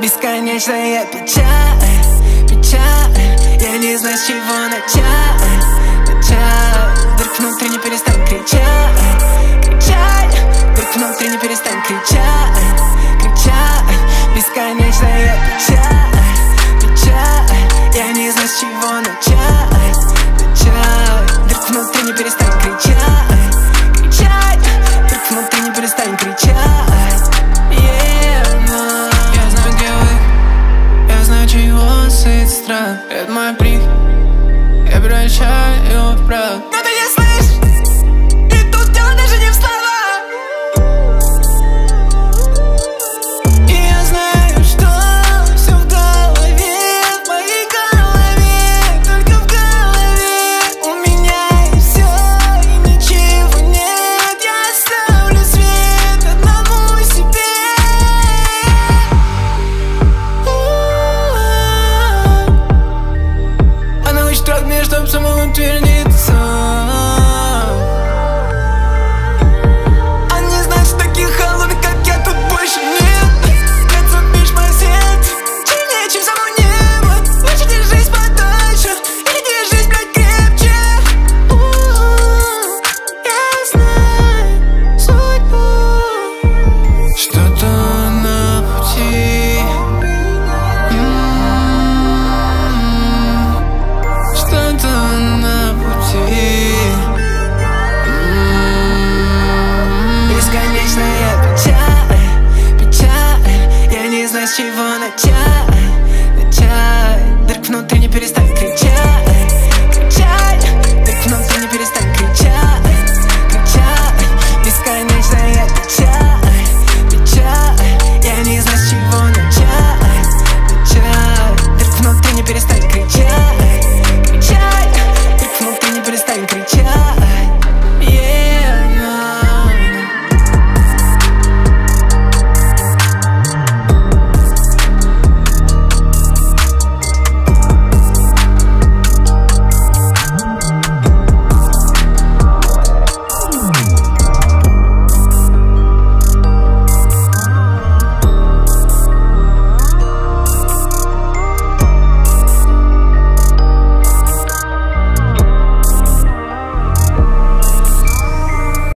Бесконечная печаль, печаль. Я не знаю, с чего начать, начать Вдруг не перестань кричать, кричать Вдруг не перестань кричать, кричать Бесконечная печаль, печаль. Я не знаю, с чего начать страх Это мой прих Я превращаю его в прах